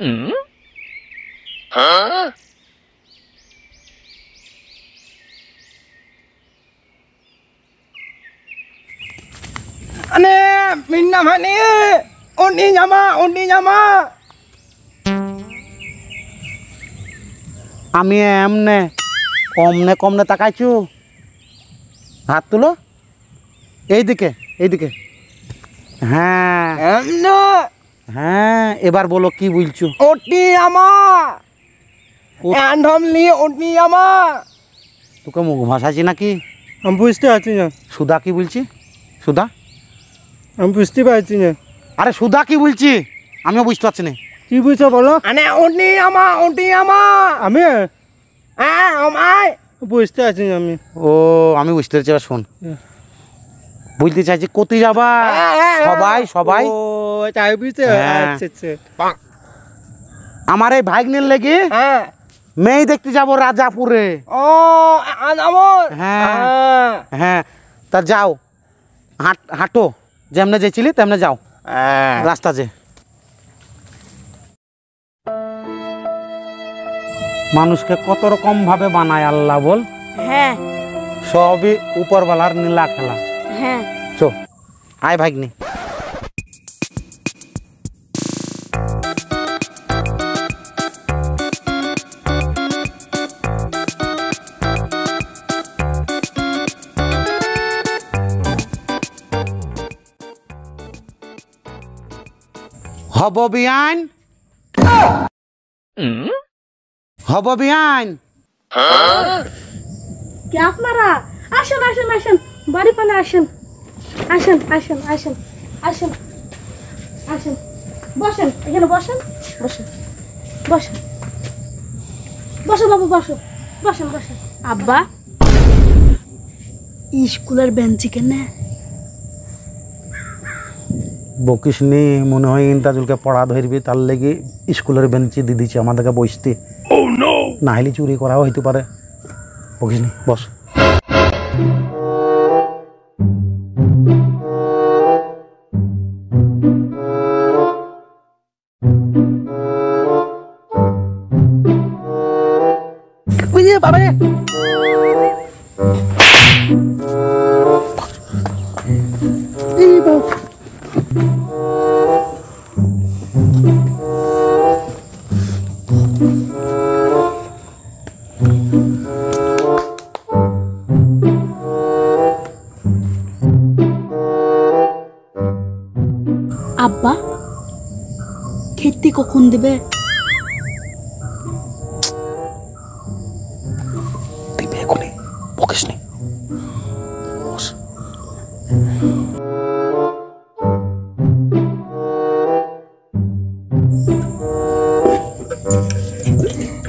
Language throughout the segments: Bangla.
Ane, minna mani. Undi nyama, undi nyama. আমি এমনে কমনে কমনে তাকাইছু হাত তুলো এইদিকে এইদিকে হ্যাঁ Emno. হ্যাঁ এবার বলো কি বলছো? ওটি li undi nyama. তোকে মুখ ভাসাছি নাকি? আমি বুঝতে পারছি না। সুধা কি বলছি? সুধা? আমি বুঝতে পারছি না। আরে সুধা কি বলছি? আমিও বুঝতে পারছি না। কি বুঝছ বলো? আনে উন্নি আমা ওটি আমা আমি? হ্যাঁ আমাই বুঝতে পারছি না আমি। ও আমি বুঝতে পেরেছি এবার শোন। বুঝতে চাইছি কোথায় যাবা? সবাই সবাই। হ্যাঁ। আচ্ছা আচ্ছা। আমার এই ভাগ্নের লেগে হ্যাঁ। মেয়ে দেখতে যাব রাজাপুরে। ও আনামর হ্যাঁ। হ্যাঁ। তা যাও। হাট হাঁটো। যেমনে যেছিলি তেমনে যাও। হ্যাঁ। রাস্তা যে। মানুষকে কত রকম ভাবে বানায় আল্লাহ বল। হ্যাঁ। সবই উপরওয়ালার নীলা খেলা। হ্যাঁ। চো। আয় ভাগ্নি। হব বিয়ান হব বিয়ান কে আপনারা? আসেন আসেন আসেন। বাড়ি পানে আসেন। আসেন আসেন আসেন আসেন আসেন। বসেন এখানে বসেন বসেন বসেন। বসো বাবু বসো। বসেন বসেন। আব্বা। স্কুলের বেঞ্চি কেনে? বকিস নি মনে হয় ইন্তাজুলকে পড়া ধরবি তার লেগে স্কুলের বেঞ্চে দিয়ে দিচ্ছে আমাদেরকে বসতে না হলে চুরি করাও হইতে পারে। বকিস নি বস। বাবা খেতে কখন দেবে? দিবে এখনই বকিস নি।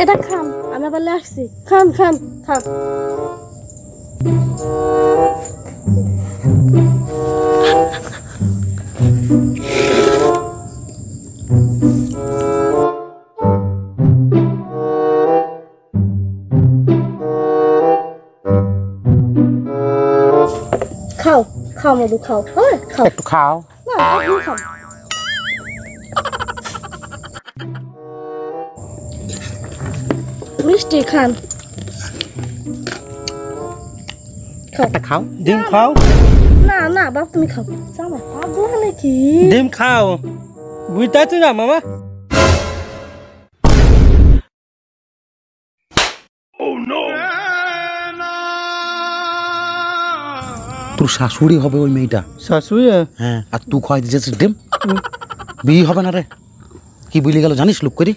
এটা খান আমি বলে আসছি। খান খান খান เข้าเข้ามาดูเขาเฮ้ยเขาเป็ดขาวน่าดูเขามิสตีคันเขาเป็ดขาวดิมขาวหน้าหน้าบ้ามีเขาสร้างแบบบ้าด้วยเลยกี่ดิมขาว বুঝতে পারছি না মামা? তোর শাশুড়ি হবে ওই মেয়েটা। শাশুড়ি? হ্যাঁ আর তুই খাওয়াই দিয়েছিস ডিম? বিয়ে হবে না রে। কি বলি গেল জানিস লোক করি?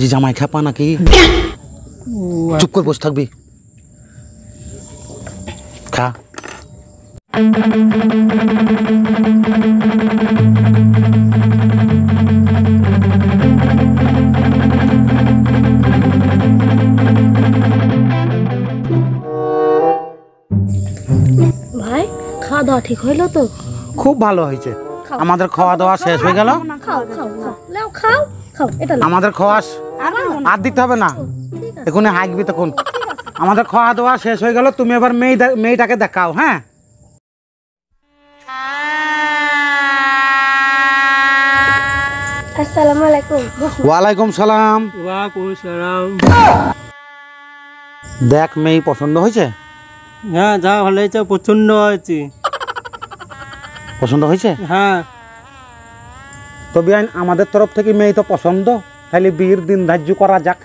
যে জামাই খেপা নাকি? চুপ করে বসে থাকবি। খা। দাওয়া ঠিক হইল তো? খুব ভালো হয়েছে। আমাদের খাওয়া দাওয়া শেষ হয়ে গেল। খাও খাও খাও। লাও খাও খাও এটা লাও আমাদের খাওয়া আমার আর দিতে হবে না। ঠিক আছে। এখানে হাঁকবি তখন। আমাদের খাওয়া দাওয়া শেষ হয়ে গেল তুমি এবার মেয়ে মেয়েটাকে দেখাও হ্যাঁ? আসসালামু আলাইকুম। ওয়ালাইকুম সালাম। সালাম। দেখ মেয়ে পছন্দ হয়েছে? হ্যাঁ যা ভালো হয়েছে পছন্দ হয়েছে। পছন্দ হয়েছে? হ্যাঁ। তো বিয়ান আমাদের তরফ থেকে মেয়ে তো পছন্দ। তাহলে বিয়ের দিন ধার্য করা যাক।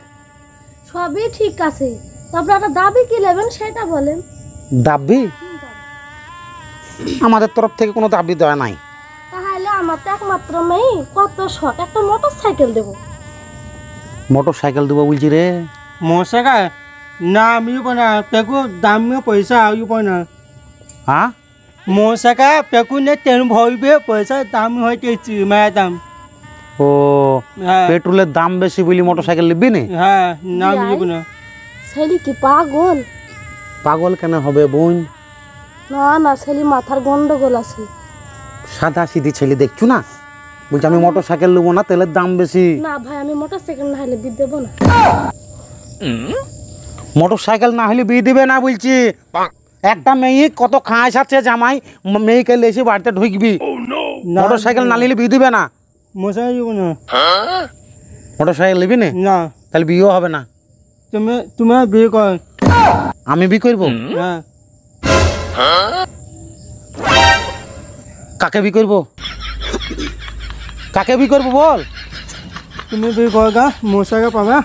সবই ঠিক আছে। তবে একটা দাবি কি নেবেন সেটা বলেন। দাবি? আমাদের তরফ থেকে কোনো দাবি দেওয়া নাই। তাহলে আমার তো একমাত্র মেয়ে। কত শখ। একটা মোটর সাইকেল দেবো। মোটর সাইকেল দেবো বলছি রে। মশাকা না আমি না। পেকু দামিও পয়সা আইব না হ্যাঁ? মশাকা পেকু নে তেল ভরবে পয়সা দাম হইতেছি মায়ের দাম। ও হ্যাঁ। পেট্রোলের দাম বেশি বলি মোটর সাইকেল নিবি নি? হ্যাঁ না মিলব না। ছেলে কি পাগল? পাগল কেন হবে বোন? না না ছেলে মাথার গন্ডগোল আছে। সাদা সিধি ছেলে দেখছু না? বলছি আমি মোটর সাইকেল নেব না তেলের দাম বেশি। না ভাই আমি মোটর সাইকেল না হলে বিদ দেবো না। মোটর সাইকেল না হলে বিয়ে দিবে না বলছি। একটা মেয়ে কত খাঁস আছে জামাই মেয়েকে লেসে বাড়িতে ঢুকবি। মোটর সাইকেল না নিলে বিয়ে দিবে না। মশা আইব না। মোটর সাইকেল নিবি না? না। তাহলে বিয়েও হবে না। তুমি তুমি বিয়ে কর। আমি বিয়ে করব? হ্যাঁ কাকে বিয়ে করব? কাকে বিয়ে করব বল? তুমি বিয়ে কর গা মশাকে পাবা।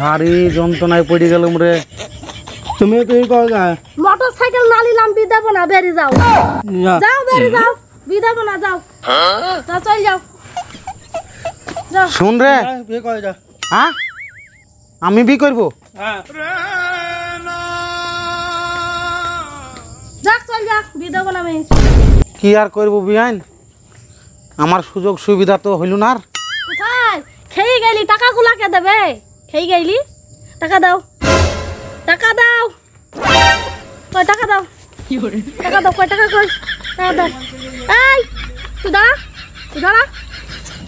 ভারী যন্ত্রণায় পড়ে গেলাম রে। তুমি বিয়ে কর গা? মোটর সাইকেল না নিলাম বিদ দেবো না বেরিয়ে যাও। না যাও বেরিয়ে যাও বিদ দেবো না যাও। যাও চল যাও। শুন রে। বিয়ে কর যা। হ্যাঁ? আমি বিয়ে করব? হ্যাঁ। যাক চল যাক বিদ দেবো না আমি। কি আর করব বিয়ান আমার সুযোগ সুবিধা তো হইল না আর। কোথায়? খেয়ে গেলি টাকাগুলা কে দেবে? খেয়ে গেলি? টাকা দাও। টাকা দাও। কয় টাকা দাও? টাকা দাও কয় টাকা কই টাকা দাও। এই তুই দাঁড়া তুই দাঁড়া।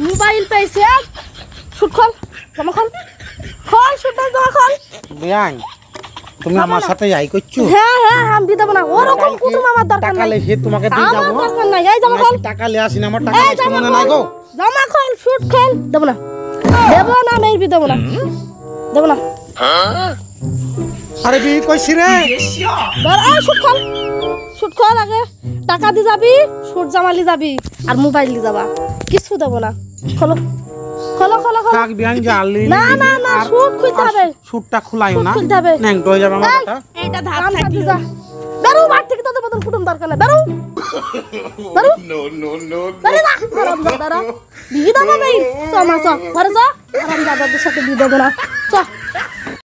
মোবাইল পেয়েছে শুট খোল জামা খোল। খোল শুটের জামা খোল। বিয়ান তুমি আমার সাথে যাই করছ? হ্যাঁ হ্যাঁ হ্যাঁ আমি দেবো না। ওরকম কুটুম আমার দরকার টাকা নাই। লেখে তোমাকে দিয়ে আমার দরকার নাই। এই জামা খোল। টাকা লে আসি না আমার টাকা এই লেখে জামা মনে নাই গো জামা খোল শুট খোল। দেবো না। দেবো না মেরবি দেবো না। দেবো না। আরে বিয়ে কইছি রে। শুট শুট আগে। টাকা দিয়ে যাবি শুট জামালি যাবি আর মোবাইল দিয়ে যাবা। কিছু দেবো না। খোলো। খোলো খোলো খোলো। থাক বিয়ান জানলি না না না শুট খুলতে হবে। সুটটা খুলাইও না। খুলতে হবে। ন্যাংটো হয়ে যাবে আমার কথা এইটা ধার থাকি যা। বেরো বাড়ি থেকে তোদের মতন কুটুম দরকার বেরো। বেরো। বেরো না আরাম বিয়ে চ চ। ঘরে চ। আরাম দাদাদের সাথে বিয়ে দেবো না।